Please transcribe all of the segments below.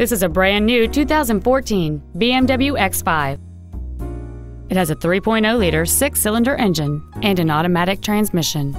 This is a brand new 2014 BMW X5. It has a 3.0 liter six cylinder engine and an automatic transmission.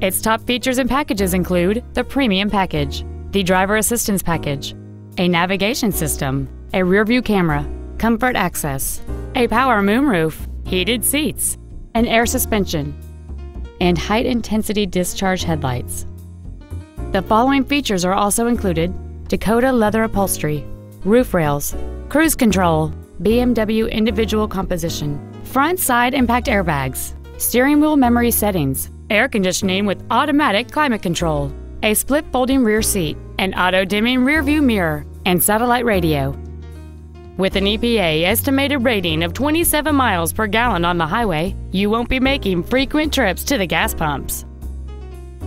Its top features and packages include the Premium Package, the Driver Assistance Package, a navigation system, a rear view camera, comfort access, a power moonroof, heated seats, an air suspension, and high intensity discharge headlights. The following features are also included Dakota leather upholstery, roof rails, cruise control, BMW individual composition, front side impact airbags, steering wheel memory settings, air conditioning with automatic climate control, a split folding rear seat, an auto dimming rear view mirror, and satellite radio. With an EPA estimated rating of 27 miles per gallon on the highway, you won't be making frequent trips to the gas pumps.